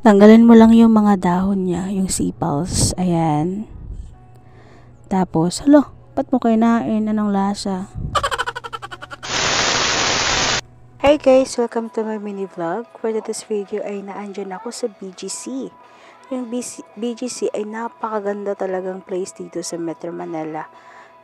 Tanggalin mo lang yung mga dahon niya, yung sepals. Ayan. Tapos, halo, ba't mo kinain? Anong lasa? Hey guys! Welcome to my mini vlog. For this video ay naandyan ako sa BGC. Yung BC BGC ay napakaganda talagang place dito sa Metro Manila.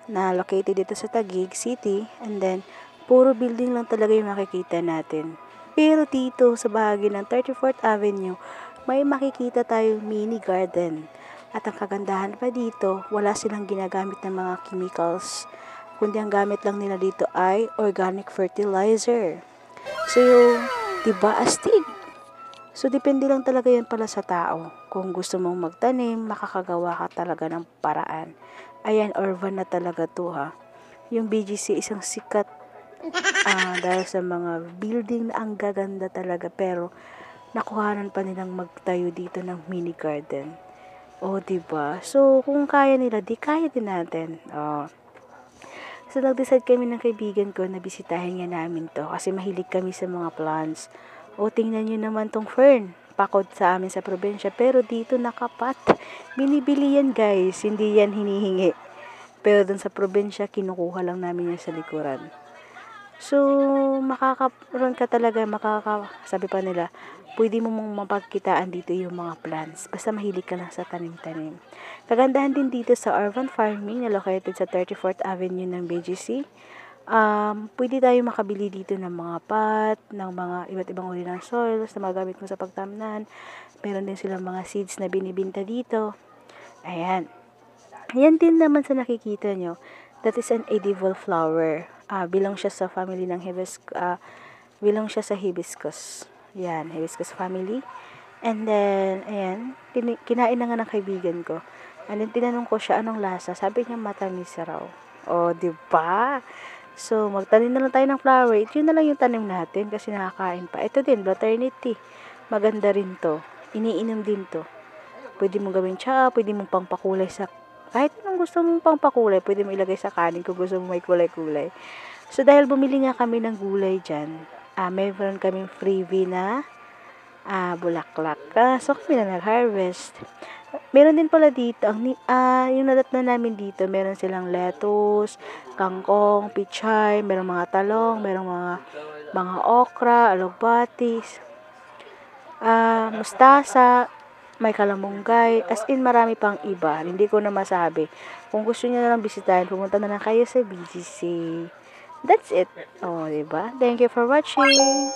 Na located dito sa Taguig City. And then, puro building lang talaga yung makikita natin. Pero dito sa bahagi ng 34th Avenue, may makikita tayong mini garden. At ang kagandahan pa dito, wala silang ginagamit ng mga chemicals. Kundi ang gamit lang nila dito ay organic fertilizer. So, diba, astig? So, depende lang talaga yan pala sa tao. Kung gusto mong magtanim, makakagawa ka talaga ng paraan. Ayan, urban na talaga to ha. Yung BGC isang sikat ah dahil sa mga building na ang gaganda talaga. Pero, nakuhanan pa nilang magtayo dito ng mini garden. O, diba? So, kung kaya nila, di kaya din natin. Oh. So, nag-decide kami ng kaibigan ko na bisitahin nga namin to kasi mahilig kami sa mga plants. O, tingnan nyo naman tong fern. Pakod sa amin sa probinsya. Pero dito nakapat. Binibili yan guys. Hindi yan hinihingi. Pero dun sa probinsya, kinukuha lang namin yan sa likuran. So, makakaroon ka talaga, makaka, sabi pa nila, pwede mo mong mapagkitaan dito yung mga plants. Basta mahilig ka lang sa tanim-tanim. Kagandahan din dito sa urban farming na located sa 34th Avenue ng BGC. Um, pwede tayo makabili dito ng mga pot, ng mga iba't ibang uri ng soils na magamit mo sa pagtamnan. Meron din silang mga seeds na binibinta dito. Ayan. Ayan din naman sa nakikita nyo. That is an edible flower. Uh, bilang siya sa family ng hibiscus. Uh, bilang siya sa hibiscus. Yan, hibiscus family. And then, ayan, kinain na nga ng kaibigan ko. And then, tinanong ko siya anong lasa. Sabi niya, matamis raw. O, oh, di ba? So, magtanim na lang tayo ng flower. Ito yun na lang yung tanim natin kasi nakakain pa. Ito din, Blaternity. Maganda rin to. Iniinom din to. Pwede mong gawin siya, pwede mong pangpakulay sa kahit anong gusto mong pangpakulay, pwede mo ilagay sa kanin kung gusto mo may kulay-kulay. So, dahil bumili nga kami ng gulay dyan, uh, mayroon kaming freebie na uh, bulaklak. Uh, so, kami na nag-harvest. Meron din pala dito, ang, uh, yung nadat na namin dito, meron silang lettuce, kangkong, pichay, meron mga talong, meron mga mga okra, alogbatis, uh, mustasa, may kalamunggay, as in marami pang iba. Hindi ko na masabi. Kung gusto niyo na lang bisitahin, pumunta na lang kayo sa BGC. That's it. Oh, 'di ba? Thank you for watching.